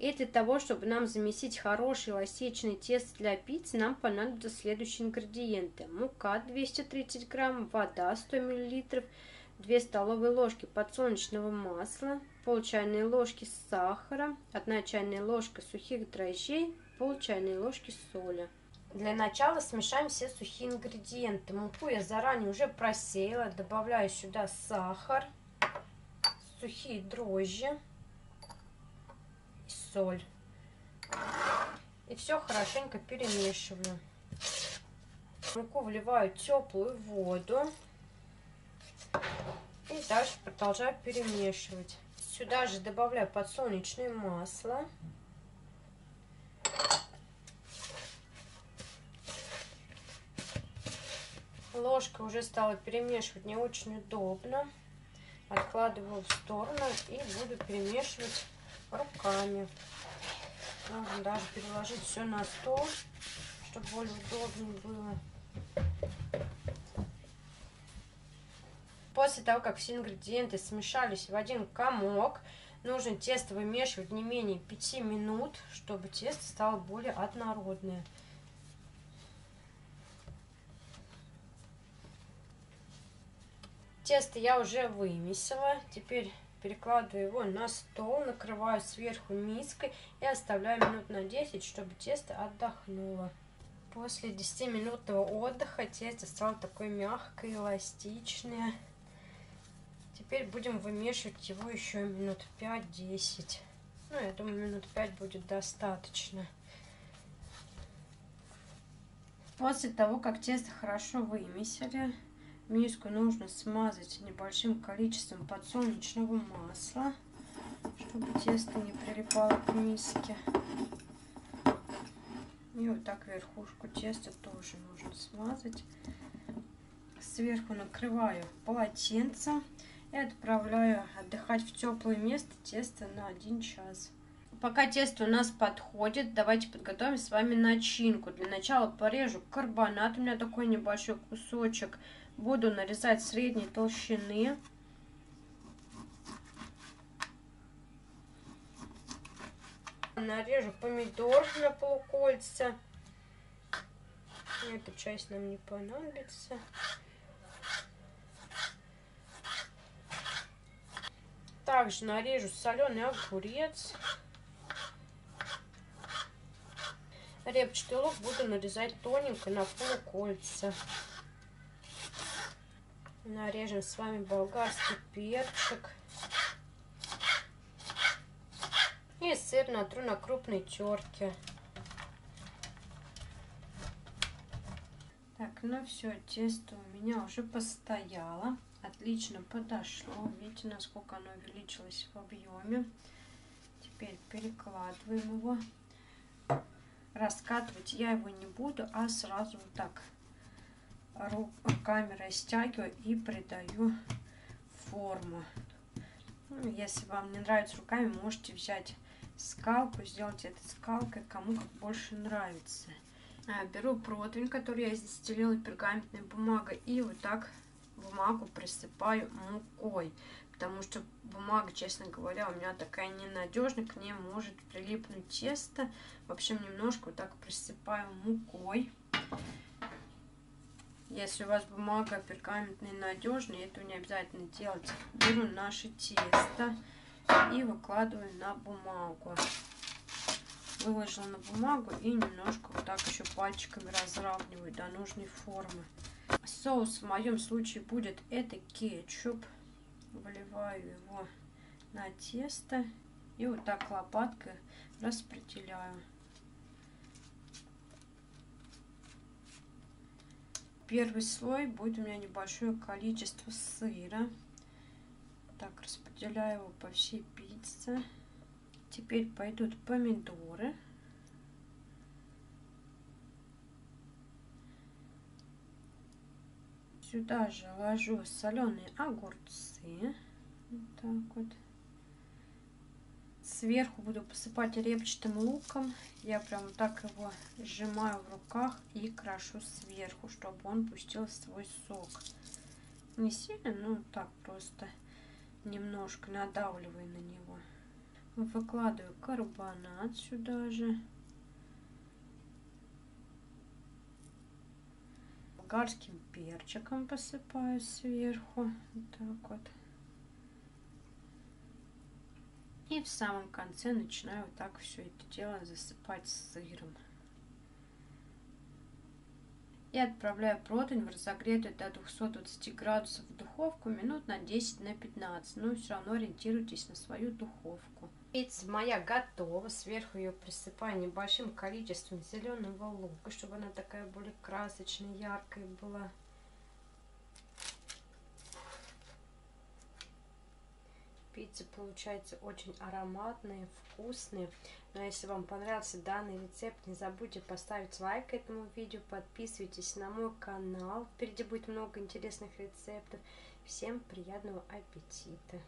И для того, чтобы нам замесить хороший эластичный тесто для пиццы, нам понадобятся следующие ингредиенты. Мука 230 грамм, вода 100 миллилитров, 2 столовые ложки подсолнечного масла, пол чайной ложки сахара, 1 чайная ложка сухих дрожжей, пол чайной ложки соли. Для начала смешаем все сухие ингредиенты. Муку я заранее уже просеяла. Добавляю сюда сахар, сухие дрожжи соль. И все хорошенько перемешиваю. Муку вливаю теплую воду. И дальше продолжаю перемешивать. Сюда же добавляю подсолнечное масло. Ложкой уже стала перемешивать не очень удобно. Откладываю в сторону и буду перемешивать руками. Можно даже переложить все на стол, чтобы более удобнее было. После того, как все ингредиенты смешались в один комок, нужно тесто вымешивать не менее 5 минут, чтобы тесто стало более однородное. Тесто я уже вымесила. Теперь перекладываю его на стол, накрываю сверху миской и оставляю минут на 10, чтобы тесто отдохнуло. После 10-минутного отдыха тесто стало такое мягкое, эластичное. Теперь будем вымешивать его еще минут 5-10. Ну, я думаю, минут 5 будет достаточно. После того, как тесто хорошо вымесили, миску нужно смазать небольшим количеством подсолнечного масла, чтобы тесто не прилипало к миске. И вот так верхушку теста тоже нужно смазать. Сверху накрываю полотенцем и отправляю отдыхать в теплое место тесто на 1 час. Пока тесто у нас подходит, давайте подготовим с вами начинку. Для начала порежу карбонат, у меня такой небольшой кусочек. Буду нарезать средней толщины. Нарежу помидор на полукольца. Эта часть нам не понадобится. Также нарежу соленый огурец. Репчатый лук буду нарезать тоненько на полукольца. Нарежем с вами болгарский перчик. И сыр натру на крупной терке. Так, ну все, тесто у меня уже постояло отлично подошло. Видите, насколько оно увеличилось в объеме. Теперь перекладываем его. Раскатывать я его не буду, а сразу вот так камерой стягиваю и придаю форму. Ну, если вам не нравится руками, можете взять скалку, сделать это скалкой, кому как больше нравится. А, беру противень, который я здесь стелила пергаментной бумагой, и вот так бумагу присыпаю мукой, потому что бумага, честно говоря, у меня такая ненадежная, к ней может прилипнуть тесто. В общем, немножко вот так присыпаю мукой. Если у вас бумага пергаментная надежная, это не обязательно делать. Беру наше тесто и выкладываю на бумагу. Выложила на бумагу и немножко вот так еще пальчиками разравниваю до нужной формы. Соус в моем случае будет это кетчуп. Выливаю его на тесто и вот так лопаткой распределяю. Первый слой будет у меня небольшое количество сыра. Так, распределяю его по всей пицце. Теперь пойдут помидоры. Сюда же ложу соленые огурцы. Вот так вот. Сверху буду посыпать репчатым луком. Я прям так его сжимаю в руках и крошу сверху, чтобы он пустил свой сок. Не сильно, но так просто немножко надавливаю на него. Выкладываю карбонат сюда же. Болгарским перчиком посыпаю сверху. Вот так вот. И в самом конце начинаю вот так все это дело засыпать сыром. И отправляю противень в разогретую до 220 градусов духовку минут на 10 на 15. Ну, все равно ориентируйтесь на свою духовку. Пицца моя готова. Сверху ее присыпаю небольшим количеством зеленого лука, чтобы она такая более красочная, яркая была. Пицца получается очень ароматные, вкусные. Но если вам понравился данный рецепт, не забудьте поставить лайк этому видео, подписывайтесь на мой канал. Впереди будет много интересных рецептов. Всем приятного аппетита!